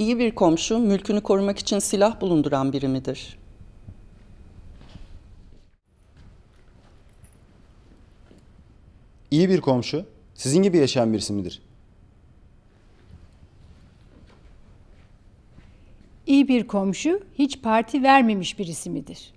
İyi bir komşu mülkünü korumak için silah bulunduran biri midir? İyi bir komşu, sizin gibi yaşayan birisi midir? İyi bir komşu hiç parti vermemiş birisi midir?